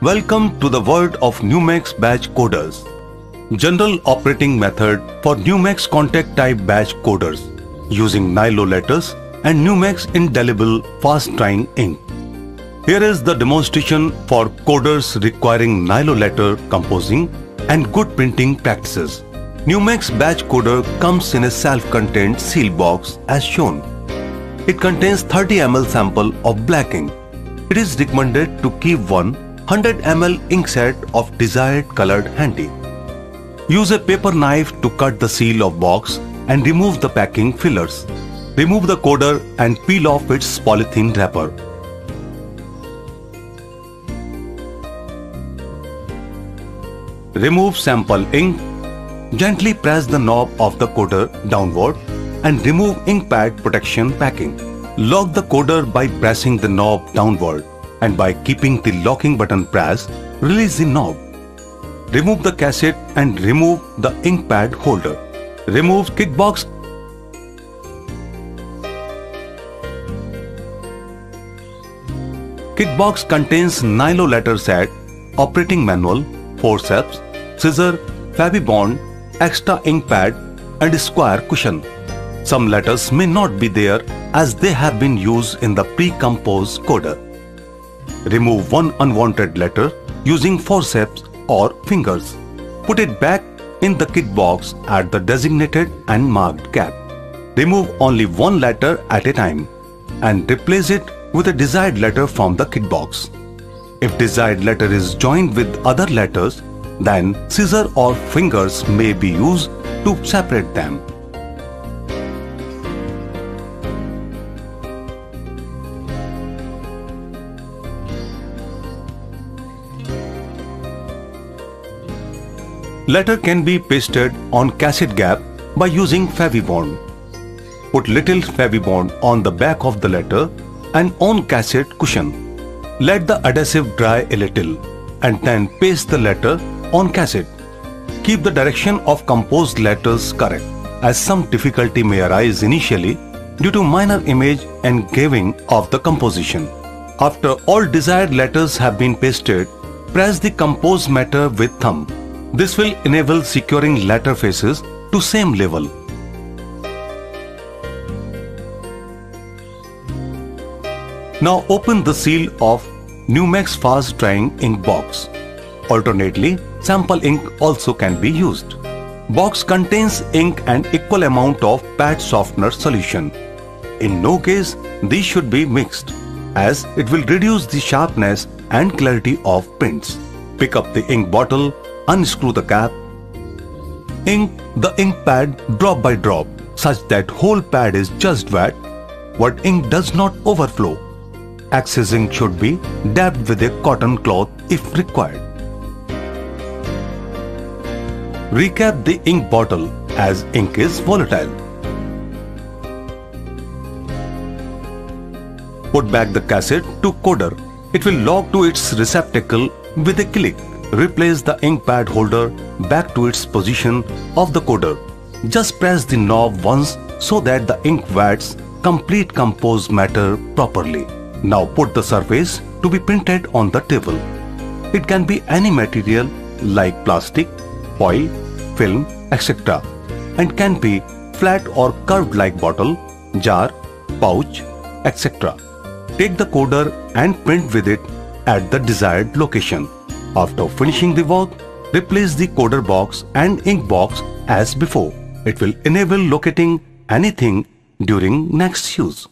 Welcome to the world of Numex batch coders. General operating method for Numex contact type batch coders using Nylo letters and Numex indelible fast drying ink. Here is the demonstration for coders requiring Nylo letter composing and good printing practices. Numex batch coder comes in a self-contained seal box as shown. It contains 30 ml sample of black ink. It is recommended to keep one 100 ml ink set of desired colored handy. Use a paper knife to cut the seal of box and remove the packing fillers. Remove the coder and peel off its polythene wrapper. Remove sample ink. Gently press the knob of the coder downward and remove ink pad protection packing. Lock the coder by pressing the knob downward and by keeping the locking button pressed, release the knob. Remove the cassette and remove the ink pad holder. Remove kit box Kickbox contains Nylo letter set, operating manual, forceps, scissor, Fevibond, extra ink pad and square cushion. Some letters may not be there as they have been used in the pre-composed coder. Remove one unwanted letter using forceps or fingers. Put it back in the kit box at the designated and marked gap. Remove only one letter at a time and replace it with a desired letter from the kit box. If desired letter is joined with other letters, then scissor or fingers may be used to separate them. Letter can be pasted on cassette gap by using Fevibond. Put little Fevibond on the back of the letter and on cassette cushion. Let the adhesive dry a little and then paste the letter on cassette. Keep the direction of composed letters correct as some difficulty may arise initially due to minor image engraving of the composition. After all desired letters have been pasted, press the composed matter with thumb this will enable securing latter faces to same level. Now open the seal of Numex fast drying ink box. Alternately, sample ink also can be used. Box contains ink and equal amount of pad softener solution. In no case, these should be mixed as it will reduce the sharpness and clarity of prints. Pick up the ink bottle unscrew the cap, ink the ink pad drop by drop such that whole pad is just wet, but ink does not overflow. Excess ink should be dabbed with a cotton cloth if required. Recap the ink bottle as ink is volatile. Put back the cassette to coder. It will lock to its receptacle with a click replace the ink pad holder back to its position of the coder. Just press the knob once so that the ink wets complete compose matter properly. Now put the surface to be printed on the table. It can be any material like plastic, foil, film, etc. and can be flat or curved like bottle, jar, pouch, etc. Take the coder and print with it at the desired location. After finishing the work, replace the coder box and ink box as before. It will enable locating anything during next use.